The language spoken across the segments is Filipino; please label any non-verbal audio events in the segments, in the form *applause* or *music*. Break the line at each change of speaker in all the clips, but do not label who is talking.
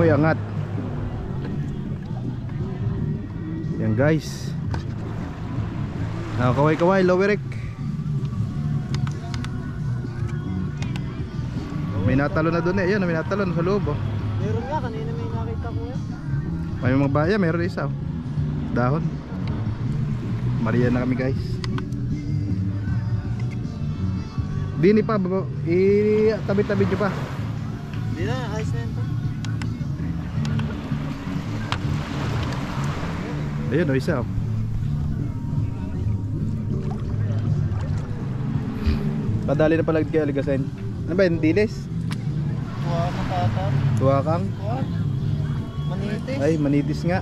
Muy angat. Yan guys. Ah, kaway-kaway, lowerek. May natalo na doon eh. Yan, may natalo na sa loob oh.
Meron nga, kanina may nakita ko yan.
May mga baya, meron isa oh. Dahon. Maria na kami guys. Dini pa, baba, i-tabi-tabi nyo pa.
Hindi na, ayos na yun.
Ayun oh, isa oh. Padali na pala kay Aligasen. Ano ba yun, dilis?
Kuha ka tata.
Tuwakang?
Manitis.
Ay, manitis nga.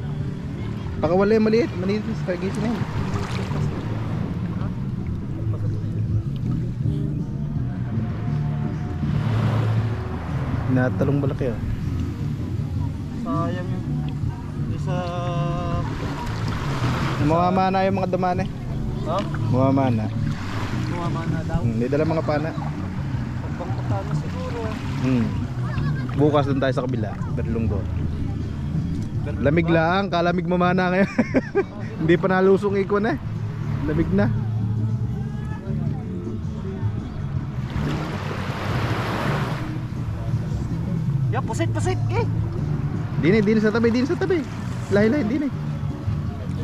Pakawala yung maliit, manitis. Kagisin na yun. Natalong malaki ah.
Sayang yun. Isa...
Mumama na yung mga duman eh.
Ha?
Mumama na.
Tumama na daw.
Hmm, dala mga pana.
Pagpangkata na siguro.
Hmm. Bukas doon tayo sa kabila, Berlunggo. Lamig lang, kalamig mamana ngayon. *laughs* Hindi pa nalusong ikon eh. Lamig na.
Ya, pusit, pusit, eh.
Dini, dini sa tabi, dini sa tabi. Lahi, lahi, dini.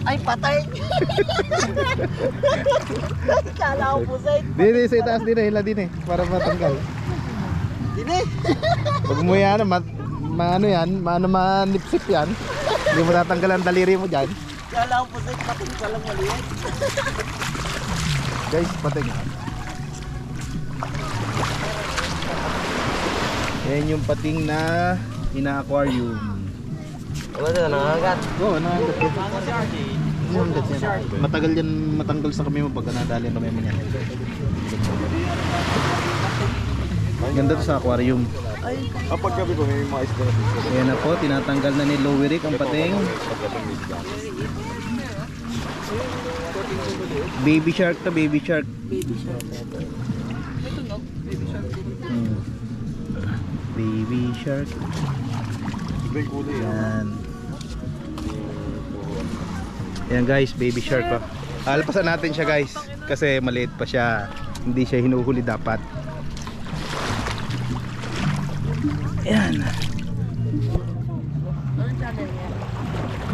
Ay, patay. *laughs* Kala ko pusit.
Dini, sa itaas dini, hila dini. Para matanggal.
Dini.
Pag mo yan, ma, maano yan, maano manipsip yan. Hindi mo tatanggal ang daliri mo dyan.
Kala ko pusit, pating pa lang maliit.
Guys, pating. Yan yung pating na ina-aquarium.
Wala na, nangagat.
Oo, oh, nangangat yan. Matagal yan matanggal sa kami mo pag nadali kami mo yan. Ganda to sa aquarium.
Kapag gabi ko may mga isda na.
Ayan na po, tinatanggal na ni Lowerik ang pating. Baby shark to, baby shark.
baby shark.
Hmm. Baby shark.
Kulay. ah.
Yan. Yan guys, baby shark pa. Alpasan natin siya guys kasi maliit pa siya. Hindi siya hinuhuli dapat. Yan.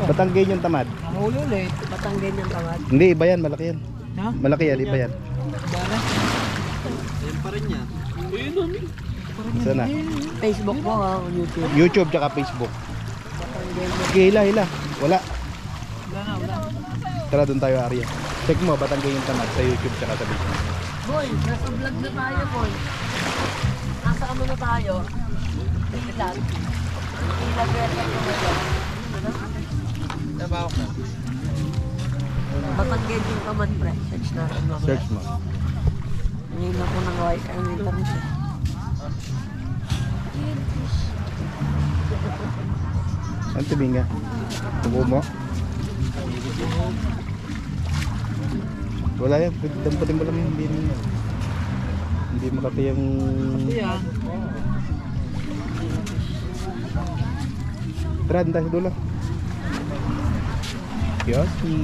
Batanggen yung tamad.
Nahuli ulit. Matanggen yung tamad.
Hindi, iba yan, malaki yan.
Ha?
Malaki yan, iba yan.
Bala? Yan pa rin niya. Ayun namin.
Sana.
Facebook mo ha, YouTube.
YouTube tsaka Facebook. Okay, hila, hila. Wala.
Wala na, wala.
Tara doon tayo, Arya. Check mo, Batanggen yung tamad sa YouTube tsaka sa Facebook.
Boy, nasa vlog na tayo, boy. Nasa ano na tayo? Wait lang. Ilag-record ko na lang.
Trabaho ka.
Batanggen yung tamad, pre. Search mamaya.
Search mo.
Ngayon ako nang wifi ang internet
Ang tibing nga. Tubo mo. Wala yan. Dampatin mo lang yun. Hindi, hindi makati yung... Doon tayo sa dulo. Kioski.